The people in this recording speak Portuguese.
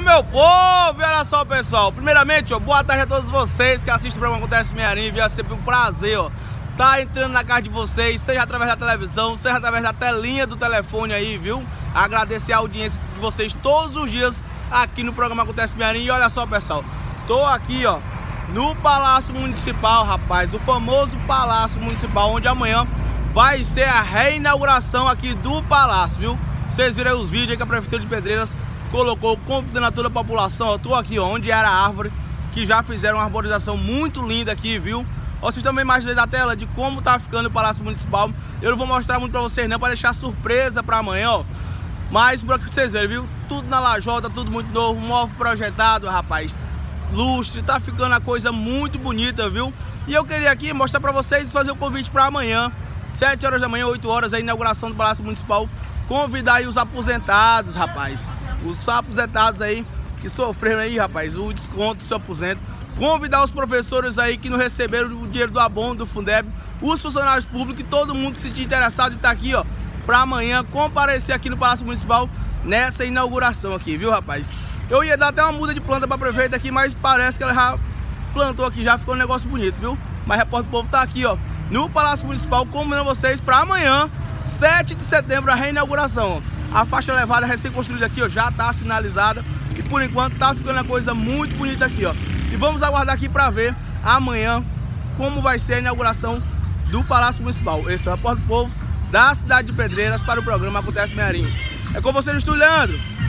meu povo! Olha só, pessoal. Primeiramente, ó, boa tarde a todos vocês que assistem o programa Acontece Minharim. É sempre um prazer, ó. Tá entrando na casa de vocês, seja através da televisão, seja através da telinha do telefone aí, viu? Agradecer a audiência de vocês todos os dias aqui no programa Acontece Minharim. E olha só, pessoal. Tô aqui, ó, no Palácio Municipal, rapaz. O famoso Palácio Municipal, onde amanhã vai ser a reinauguração aqui do Palácio, viu? Vocês viram os vídeos aí que a Prefeitura de Pedreiras colocou convidando a toda a população. Eu tô aqui ó, onde era a árvore, que já fizeram uma arborização muito linda aqui, viu? Ó, vocês também imaginam da tela de como tá ficando o Palácio Municipal. Eu não vou mostrar muito pra vocês não, pra deixar surpresa pra amanhã, ó. Mas aqui vocês verem, viu? Tudo na lajota, tudo muito novo, móvel projetado, rapaz. Lustre, tá ficando a coisa muito bonita, viu? E eu queria aqui mostrar pra vocês e fazer o um convite pra amanhã. 7 horas da manhã, 8 horas, a inauguração do Palácio Municipal. Convidar aí os aposentados, rapaz os aposentados aí que sofreram aí, rapaz, o desconto do seu aposento. Convidar os professores aí que não receberam o dinheiro do abono do Fundeb, os funcionários públicos, todo mundo se sentir interessado e estar aqui, ó, para amanhã comparecer aqui no Palácio Municipal nessa inauguração aqui, viu, rapaz? Eu ia dar até uma muda de planta para prefeita aqui, mas parece que ela já plantou aqui, já ficou um negócio bonito, viu? Mas Repórter do Povo tá aqui, ó, no Palácio Municipal, combinando vocês para amanhã, 7 de setembro, a reinauguração. A faixa elevada recém-construída aqui, ó, já está sinalizada. E por enquanto tá ficando uma coisa muito bonita aqui, ó. E vamos aguardar aqui para ver amanhã como vai ser a inauguração do Palácio Municipal. Esse é o Repórter do Povo da cidade de Pedreiras para o programa Acontece Mearinho. É com você, Estúdio Leandro.